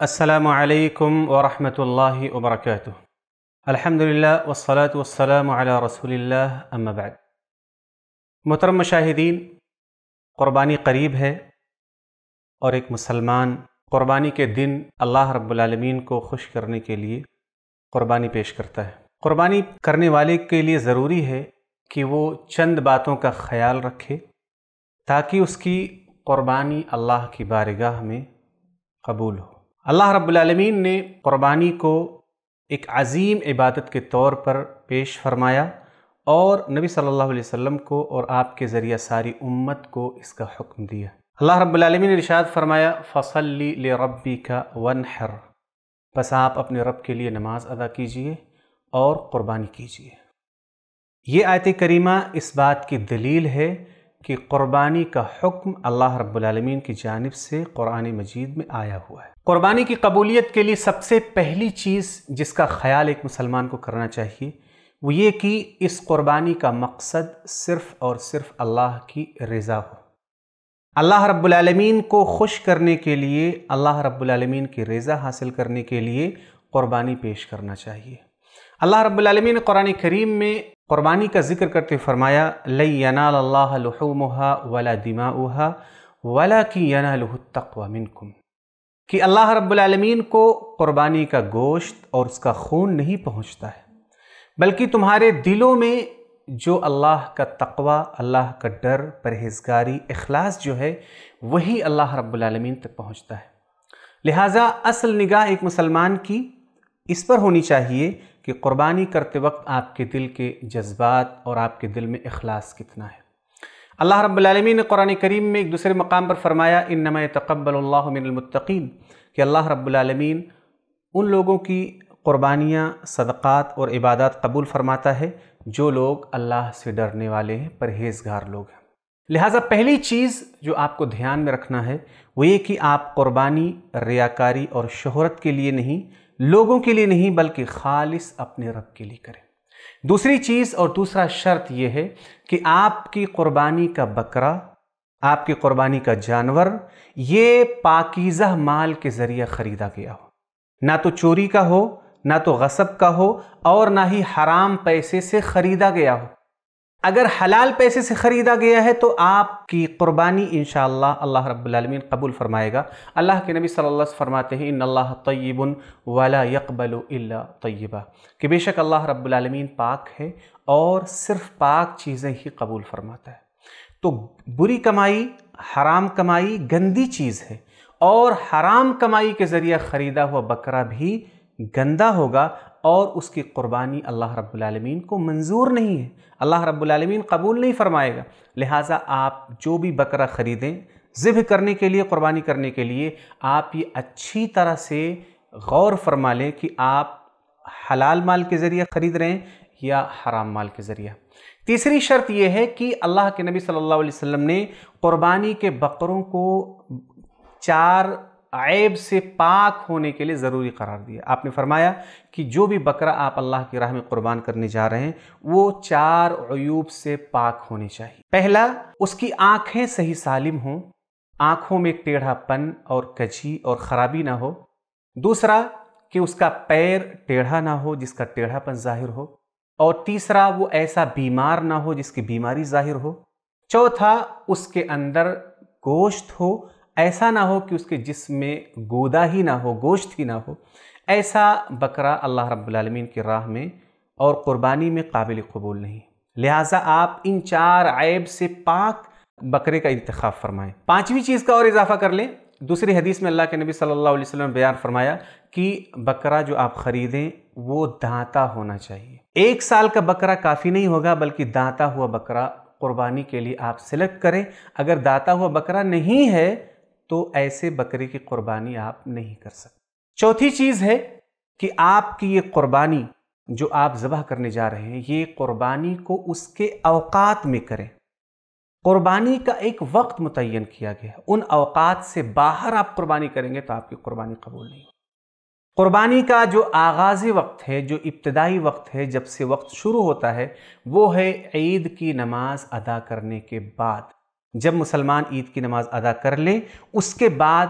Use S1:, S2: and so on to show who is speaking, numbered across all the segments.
S1: السلام علیکم ورحمۃ اللہ وبرکاتہ۔ الحمد للہ والصلاة والسلام علی رسول اللہ، اما بعد۔ محترم مشاہدین، قربانی قریب ہے اور ایک مسلمان قربانی کے دن اللہ رب العالمین کو خوش کرنے کے لیے قربانی پیش کرتا ہے۔ قربانی کرنے والے کے لیے ضروری ہے کہ وہ چند باتوں کا خیال رکھے تاکہ اس کی قربانی اللہ کی بارگاہ میں قبول ہو۔ اللہ رب العالمین نے قربانی کو ایک عظیم عبادت کے طور پر پیش فرمایا اور نبی صلی اللہ علیہ وسلم کو اور آپ کے ذریعہ ساری امت کو اس کا حکم دیا۔ اللہ رب العالمین نے ارشاد فرمایا فصلی لربی کا ونحر بس آپ اپنے رب کے لیے نماز ادا کیجیے اور قربانی کیجیے۔ یہ آیت کریمہ اس بات کی دلیل ہے کہ قربانی کا حکم اللہ رب العالمین کی جانب سے قرآن مجید میں آیا ہوا ہے۔ قربانی کی قبولیت کے لیے سب سے پہلی چیز جس کا خیال ایک مسلمان کو کرنا چاہیے، وہ یہ کہ اس قربانی کا مقصد صرف اور صرف اللہ کی رضا ہو۔ اللہ رب العالمین کو خوش کرنے کے لیے، اللہ رب العالمین کی رضا حاصل کرنے کے لیے قربانی پیش کرنا چاہیے۔ اللہ رب العالمین نے قرآن کریم میں قربانی کا ذکر کرتے فرمایا لئی ینال اللہ لحومها ولا دماؤها ولا کی ینالہ التقوى منکم. کہ اللہ رب العالمین کو قربانی کا گوشت اور اس کا خون نہیں پہنچتا ہے، بلکہ تمہارے دلوں میں جو اللہ کا تقوی، اللہ کا ڈر، پرہیزگاری، اخلاص جو ہے، وہی اللہ رب العالمین تک پہنچتا ہے۔ لہٰذا اصل نگاہ ایک مسلمان کی اس پر ہونی چاہیے کہ قربانی کرتے وقت آپ کے دل کے جذبات اور آپ کے دل میں اخلاص کتنا ہے۔ اللہ رب العالمین نے قرآن کریم میں ایک دوسرے مقام پر فرمایا، انما تقبل اللہ من المتقین، کہ اللہ رب العالمین ان لوگوں کی قربانیاں، صدقات اور عبادات قبول فرماتا ہے جو لوگ اللہ سے ڈرنے والے ہیں، پرہیزگار لوگ ہیں۔ لہٰذا پہلی چیز جو آپ کو دھیان میں رکھنا ہے، وہ یہ کہ آپ قربانی ریاکاری اور شہرت کے لیے نہیں لوگوں کے لیے نہیں بلکہ خالص اپنے رب کے لیے کریں۔ دوسری چیز اور دوسرا شرط یہ ہے کہ آپ کی قربانی کا بکرا، آپ کی قربانی کا جانور یہ پاکیزہ مال کے ذریعہ خریدا گیا ہو۔ نہ تو چوری کا ہو، نہ تو غصب کا ہو اور نہ ہی حرام پیسے سے خریدا گیا ہو۔ اگر حلال پیسے سے خریدا گیا ہے تو آپ کی قربانی انشاءاللہ اللہ رب العالمین قبول فرمائے گا۔ اللہ کے نبی صلی اللہ علیہ وسلم فرماتے ہیں، ان اللہ طیب ولا يقبل الا طیبہ۔ کہ بے شک اللہ رب العالمین پاک ہے اور صرف پاک چیزیں ہی قبول فرماتا ہے۔ تو بری کمائی، حرام کمائی گندی چیز ہے اور حرام کمائی کے ذریعہ خریدا ہوا بکرا بھی گندہ ہوگا۔ اور اس کی قربانی اللہ رب العالمین کو منظور نہیں ہے۔ اللہ رب العالمین قبول نہیں فرمائے گا۔ لہٰذا آپ جو بھی بکرا خریدیں، ذبح کرنے کے لیے، قربانی کرنے کے لیے، آپ یہ اچھی طرح سے غور فرما لیں کہ آپ حلال مال کے ذریعے خرید رہے ہیں یا حرام مال کے ذریعہ تیسری شرط یہ ہے کہ اللہ کے نبی صلی اللہ علیہ وسلم نے قربانی کے بکروں کو چار عیب سے پاک ہونے کے لیے ضروری قرار دیا۔ آپ نے فرمایا کہ جو بھی بکرا آپ اللہ کی راہ میں قربان کرنے جا رہے ہیں، وہ چار عیوب سے پاک ہونے چاہیے۔ پہلا، اس کی آنکھیں صحیح سالم ہوں، آنکھوں میں ٹیڑھا پن اور کچھی اور خرابی نہ ہو۔ دوسرا، کہ اس کا پیر ٹیڑھا نہ ہو جس کا ٹیڑھا پن ظاہر ہو۔ اور تیسرا، وہ ایسا بیمار نہ ہو جس کی بیماری ظاہر ہو۔ چوتھا، اس کے اندر گوشت ہو ایسا نہ ہو کہ اس کے جسم میں گودا ہی نہ ہو، گوشت ہی نہ ہو۔ ایسا بکرا اللہ رب العالمین کی راہ میں اور قربانی میں قابل قبول نہیں۔ لہٰذا آپ ان چار عیب سے پاک بکرے کا انتخاب فرمائیں۔ پانچویں چیز کا اور اضافہ کر لیں۔ دوسری حدیث میں اللہ کے نبی صلی اللہ علیہ وسلم نے بیان فرمایا کہ بکرا جو آپ خریدیں، وہ دانتا ہونا چاہیے۔ ایک سال کا بکرا کافی نہیں ہوگا، بلکہ دانتا ہوا بکرا قربانی کے لیے آپ سلیکٹ کریں۔ اگر داتا ہوا بکرا نہیں ہے تو ایسے بکرے کی قربانی آپ نہیں کر سکتے۔ چوتھی چیز ہے کہ آپ کی یہ قربانی جو آپ ذبح کرنے جا رہے ہیں، یہ قربانی کو اس کے اوقات میں کریں۔ قربانی کا ایک وقت متعین کیا گیا۔ ہے ان اوقات سے باہر آپ قربانی کریں گے تو آپ کی قربانی قبول نہیں قربانی کا جو آغازی وقت ہے، جو ابتدائی وقت ہے، جب سے وقت شروع ہوتا ہے، وہ ہے عید کی نماز ادا کرنے کے بعد۔ جب مسلمان عید کی نماز ادا کر لے، اس کے بعد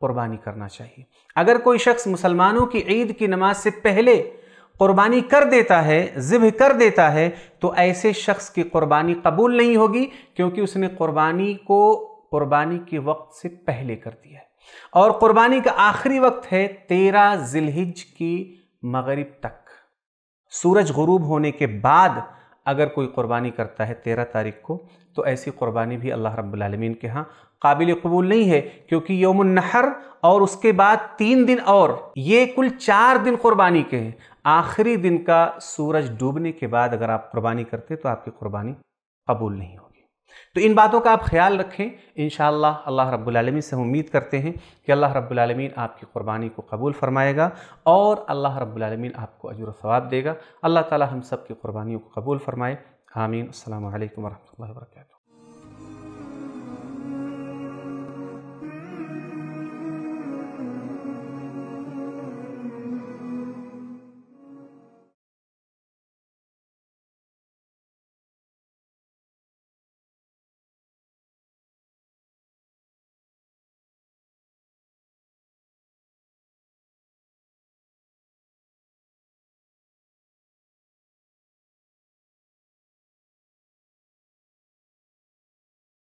S1: قربانی کرنا چاہیے۔ اگر کوئی شخص مسلمانوں کی عید کی نماز سے پہلے قربانی کر دیتا ہے، ذبح کر دیتا ہے، تو ایسے شخص کی قربانی قبول نہیں ہوگی، کیونکہ اس نے قربانی کو قربانی کے وقت سے پہلے کر دیا ہے۔ اور قربانی کا آخری وقت ہے تیرہ ذلحج کی مغرب تک۔ سورج غروب ہونے کے بعد اگر کوئی قربانی کرتا ہے تیرہ تاریخ کو تو ایسی قربانی بھی اللہ رب العالمین کے ہاں قابل قبول نہیں ہے، کیونکہ یوم النحر اور اس کے بعد تین دن اور، یہ کل چار دن قربانی کے ہیں۔ آخری دن کا سورج ڈوبنے کے بعد اگر آپ قربانی کرتے تو آپ کی قربانی قبول نہیں ہوگی۔ تو ان باتوں کا آپ خیال رکھیں۔ انشاءاللہ اللہ رب العالمین سے امید کرتے ہیں کہ اللہ رب العالمین آپ کی قربانی کو قبول فرمائے گا اور اللہ رب العالمین آپ کو عجر و ثواب دے گا۔ اللہ تعالی ہم سب کی قربانیوں کو قبول فرمائے۔ آمين السلام عليكم ورحمة الله وبركاته